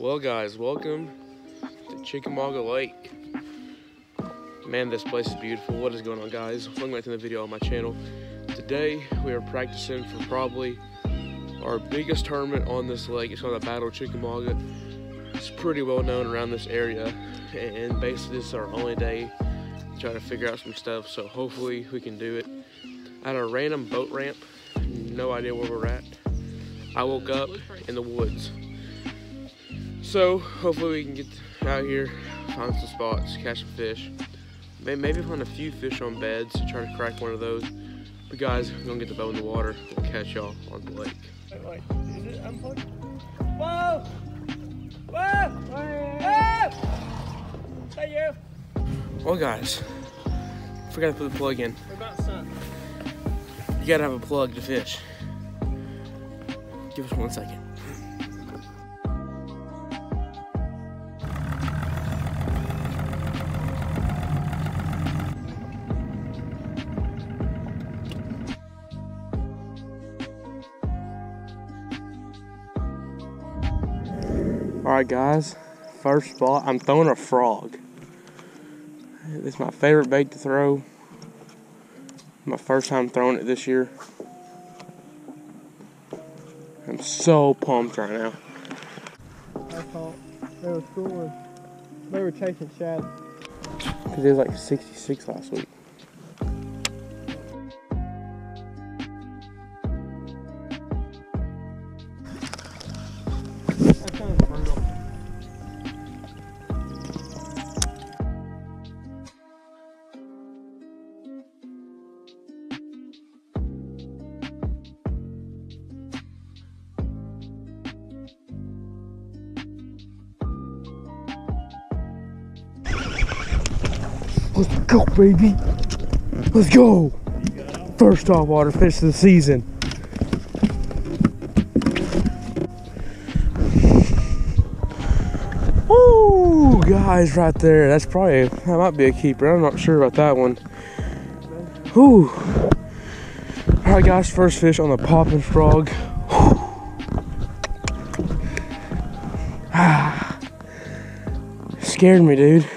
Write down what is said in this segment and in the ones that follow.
Well guys, welcome to Chickamauga Lake. Man, this place is beautiful. What is going on guys? Welcome back to the video on my channel. Today we are practicing for probably our biggest tournament on this lake. It's called the Battle of Chickamauga. It's pretty well known around this area and basically this is our only day to try to figure out some stuff so hopefully we can do it. At a random boat ramp, no idea where we're at. I woke up in the woods. So hopefully we can get out here, find some spots, catch some fish. Maybe find a few fish on beds to try to crack one of those. But guys, we're gonna get the boat in the water. We'll catch y'all on the lake. Wait, wait, is it unplugged? Whoa! Whoa! Whoa! Hey you! Well guys, forgot to put the plug in. What about sun? You gotta have a plug to fish. Give us one second. All right, guys. First spot. I'm throwing a frog. It's my favorite bait to throw. My first time throwing it this year. I'm so pumped right now. I thought they were schooling. They were chasing shadows. Cause it was like 66 last week. Let's go, baby. Let's go. First off water fish of the season. Ooh, guys, right there. That's probably that might be a keeper. I'm not sure about that one. Ooh. All right, guys. First fish on the popping frog. Ah. Scared me, dude.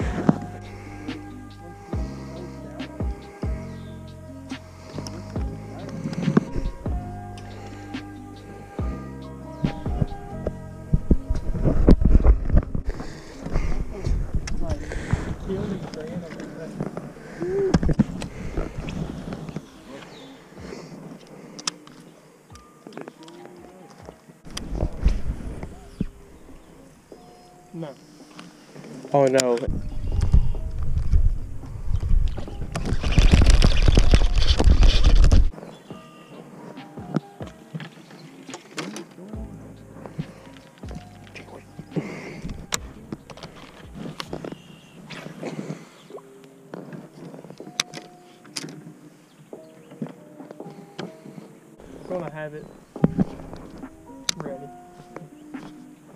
No. Oh no. Gonna have it ready.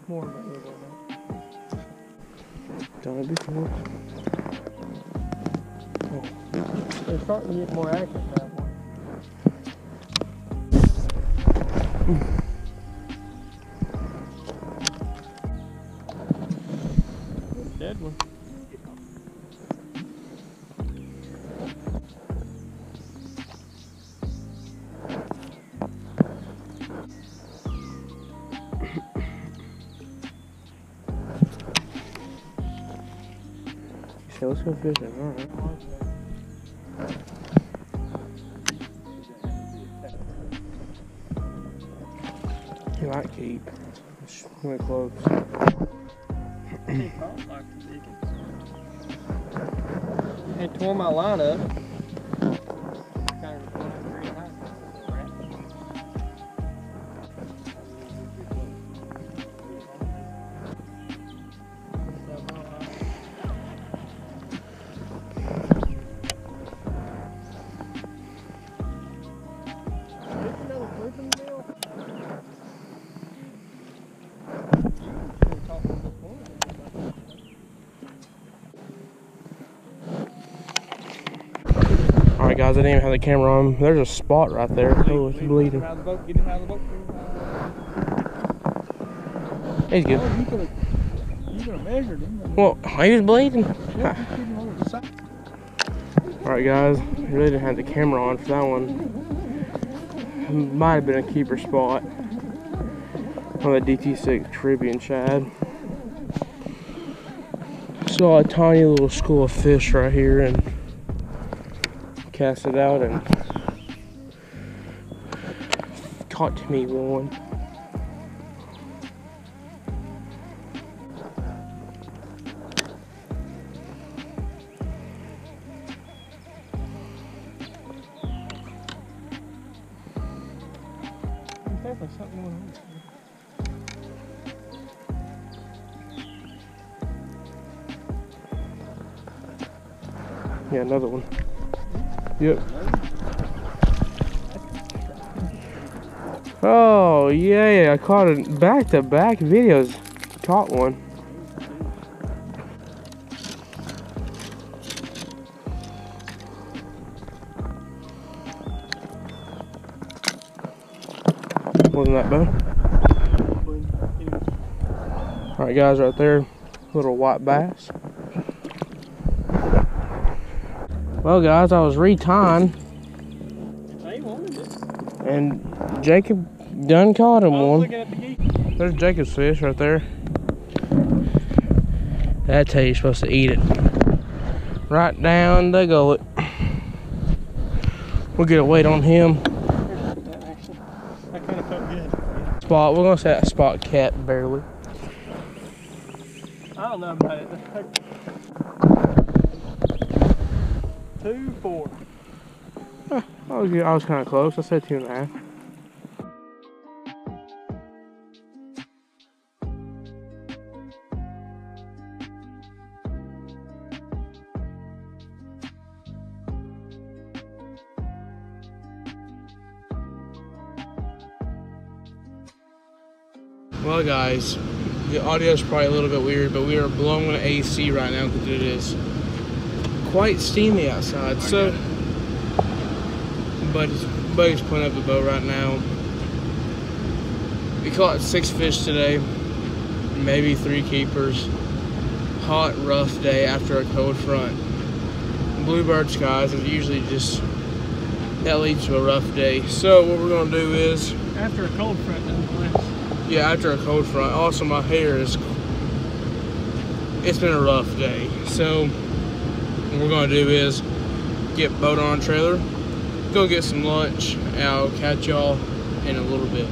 More will now. Done it before. They're starting to get more accurate that one. So let's go fishing. All right. He might keep. It's really close. And tore my line up. Right, guys. I didn't even have the camera on. There's a spot right there. Oh, it's bleeding. Out of the boat, get it out of the boat. He's good. Oh, you can You could have measured him. Well, he was bleeding. Yeah, just keep him on the side. All right, guys, we really didn't have the camera on for that one. Might have been a keeper spot on the DT6 Tribune Shad. Saw a tiny little school of fish right here and cast it out and caught me one. Yeah, another one. Yep. Oh yeah, I caught it back to back videos. Caught one. Wasn't that bad? All right, guys, right there, little white bass. Well, guys, I was They and Jacob done caught him one. the. There's Jacob's fish right there. That's how you're supposed to eat it. Right down the gullet. We'll get a weight on him. Spot. We're gonna say that spot cat barely. I don't know about it. Two, four. I was, I was kind of close. I said two and a half. Well, guys, the audio is probably a little bit weird, but we are blowing the AC right now because it is quite steamy outside. So, buddy's, buddy's putting up the boat right now. We caught six fish today, maybe three keepers. Hot, rough day after a cold front. Bluebird skies is usually just that leads to a rough day. So what we're gonna do is After a cold front, nonetheless. yeah, after a cold front. Also, my hair is. It's been a rough day. So, what we're gonna do is get boat on trailer, go get some lunch, and I'll catch y'all in a little bit.